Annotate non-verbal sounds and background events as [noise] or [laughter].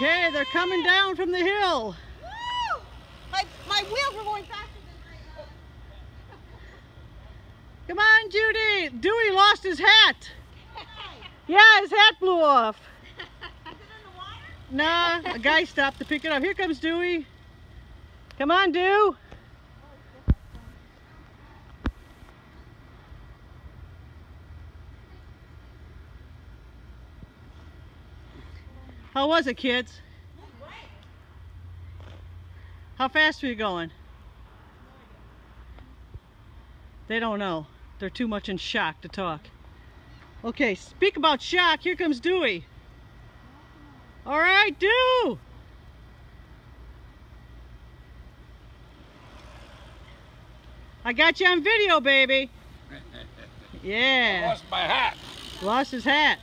Okay, they're coming down from the hill. Woo! My, my wheels were going faster than Come on, Judy. Dewey lost his hat. [laughs] Yeah, his hat blew off. Nah, a guy stopped to pick it up. Here comes Dewey. Come on, Dew. How was it, kids? How fast were you going? They don't know. They're too much in shock to talk. Okay, speak about shock. Here comes Dewey. All right, Dew. I got you on video, baby. [laughs] Yeah. Lost my hat. Lost his hat.